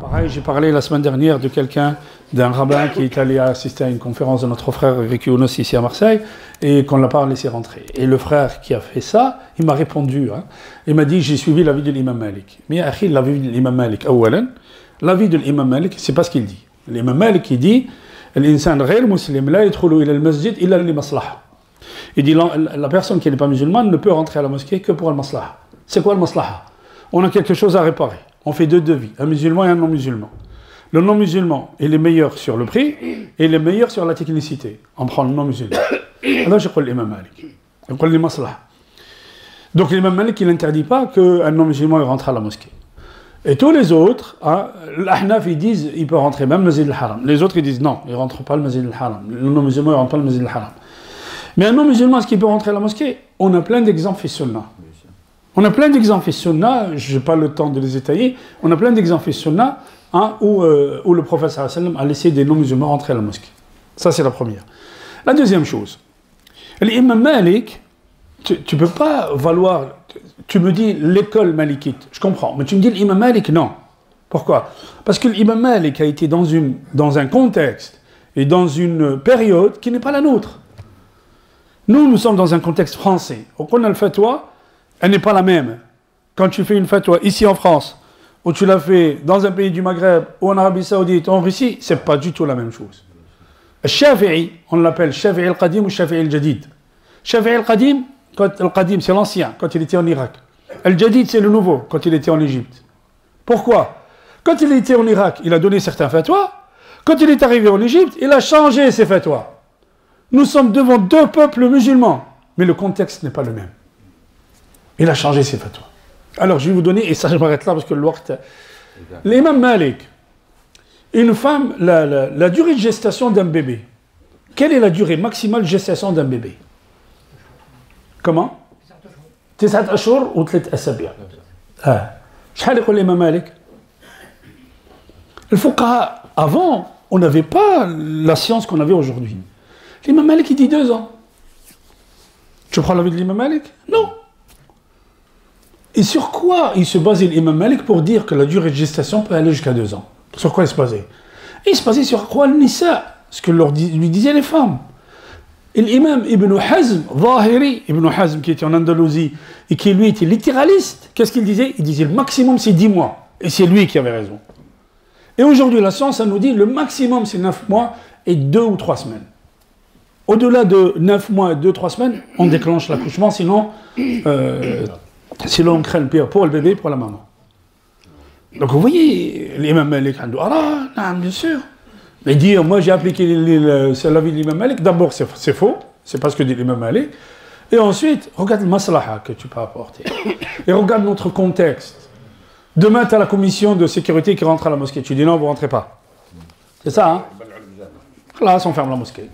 pareil, j'ai parlé la semaine dernière de quelqu'un, d'un rabbin qui est allé assister à une conférence de notre frère avec Younos ici à Marseille, et qu'on ne l'a pas laissé rentrer. Et le frère qui a fait ça, il m'a répondu. Hein. il m'a dit J'ai suivi l'avis de l'imam Malik. Mais l'avis de l'imam Malik, l'avis de l'imam Malik, c'est pas ce qu'il dit. L'imam Malik, il dit L'insan غير مسلم لا يدخل إلى المسجد إلا لمصلحة. Il dit la personne qui n'est pas musulmane ne peut rentrer à la mosquée que pour le maslaha. C'est quoi le maslaha On a quelque chose à réparer. On fait deux devis, un musulman et un non-musulman. Le non-musulman, est meilleur sur le prix et est meilleur sur la technicité. On prend le non-musulman. Alors je crois l'imam Malik. Je crois maslaha. Donc l'imam Malik, il n'interdit pas qu'un non-musulman rentre à la mosquée. Et tous les autres, hein, l'Ahnaf, ils disent, il peut rentrer même le Masjid al-Haram. Les autres, ils disent non, il ne rentre pas le Masjid al-Haram. Le non-musulman, il ne rentre pas le Masjid al-Haram. Mais un non-musulman, est-ce qu'il peut rentrer à la mosquée? On a plein d'exemples sunnah. On a plein d'exemples sunnah, je n'ai pas le temps de les étayer, on a plein d'exemples sunnah hein, où, euh, où le prophète a laissé des non-musulmans rentrer à la mosquée. Ça, c'est la première. La deuxième chose, l'imam Malik, tu ne peux pas valoir, tu me dis l'école malikite, je comprends, mais tu me dis l'imam Malik, non. Pourquoi? Parce que l'imam Malik a été dans, un contexte et dans une période qui n'est pas la nôtre. Nous, nous sommes dans un contexte français. On a le fatwa, elle n'est pas la même. Quand tu fais une fatwa ici en France, ou tu l'as fait dans un pays du Maghreb, ou en Arabie Saoudite, ou en Russie, c'est pas du tout la même chose. Shafi'i, on l'appelle Shafi'i al-Qadim ou Shafi'i al-Jadid. Shafi'i al-Qadim, al-Qadim c'est l'ancien, quand il était en Irak. Al-Jadid c'est le nouveau, quand il était en Égypte. Pourquoi? Quand il était en Irak, il a donné certains fatwas. Quand il est arrivé en Égypte, il a changé ses fatwas. Nous sommes devant deux peuples musulmans, mais le contexte n'est pas le même. Il a changé ses fatwas. Alors je vais vous donner, et ça je m'arrête là parce que le waqt. L'imam Malik, une femme, la, durée de gestation d'un bébé. Quelle est la durée maximale de gestation d'un bébé Comment تسعة أشهر ou أسابيع. Ah. شحال يقول l'imam Malik الفقهاء avant on n'avait pas la science qu'on avait aujourd'hui. L'imam Malik, il dit deux ans. Tu prends l'avis de l'imam Malik Non. Et sur quoi il se basait l'imam Malik pour dire que la durée de gestation peut aller jusqu'à deux ans? Sur quoi il se basait? Il se basait sur quoi Nisa, ce que lui disaient les femmes. Et l'imam Ibn Hazm, Zahiri, Ibn Hazm qui était en Andalousie et qui lui était littéraliste, qu'est-ce qu'il disait? Il disait le maximum c'est dix mois. Et c'est lui qui avait raison. Et aujourd'hui, la science, elle nous dit le maximum c'est neuf mois et deux ou trois semaines. Au-delà de 9 mois, 2-3 semaines, on déclenche l'accouchement, sinon, euh, sinon on craint le pire pour le bébé, pour la maman. Donc vous voyez, l'imam Malik, ah, bien sûr. Mais dire, moi j'ai appliqué l'avis de l'imam Malik, d'abord c'est faux, c'est pas ce que dit l'imam Malik. Et ensuite, regarde le maslaha que tu peux apporter. Et regarde notre contexte. Demain, tu as la commission de sécurité qui rentre à la mosquée. Tu dis non, vous rentrez pas. C'est ça, hein? Là, on ferme la mosquée.